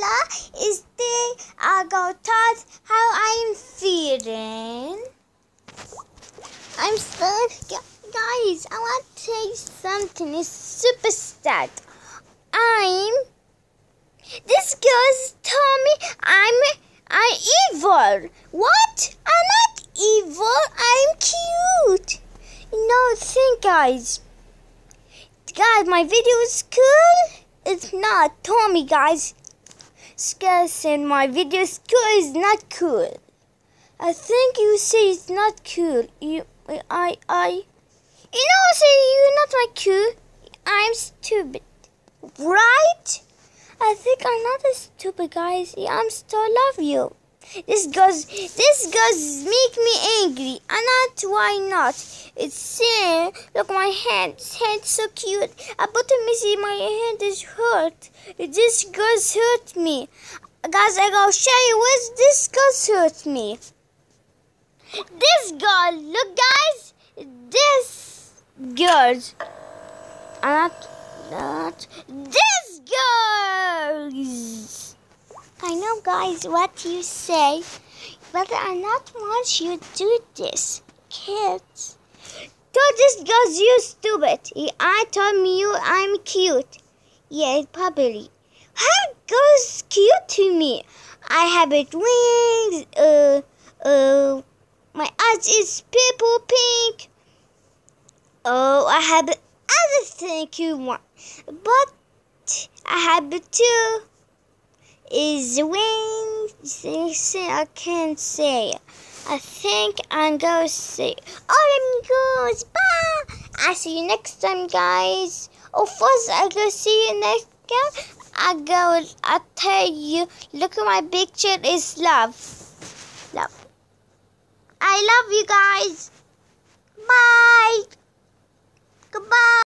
la is the I go taught how I'm feeling. I'm so guys. I want to you something. It's super sad. I'm. This girl told me I'm. I'm evil. What? I'm not evil. I'm cute. No, think, guys. Guys, my video is cool. It's not. Tommy, guys. Guys, and my video is cool. Is not cool. I think you say it's not cool. You, I, I. You know, say you're not my cool. I'm stupid, right? I think I'm not a stupid, guys. I'm still love you. This goes, this goes make me angry. And not why not? It's sin. Look, my hand, hand so cute. I put me missy, my hand is hurt. This goes hurt me. Guys, I go show you what this goes hurt me. This girl, look, guys, this girl. Not, not this girl. I know, guys, what you say, but I not want you do this, kids. Told this girl you stupid. I told you I'm cute. Yeah, probably. How girls cute to me? I have it wings. Uh, uh, my eyes is purple pink. Oh, I have other thing you want, but I have it too is wings. I can't say. I think I'm going to say. Oh, them. Bye. I'll see you next time, guys. Oh, first i go see you next time. I go. I tell you. Look at my picture. It's love. Love. I love you guys. Bye. Goodbye.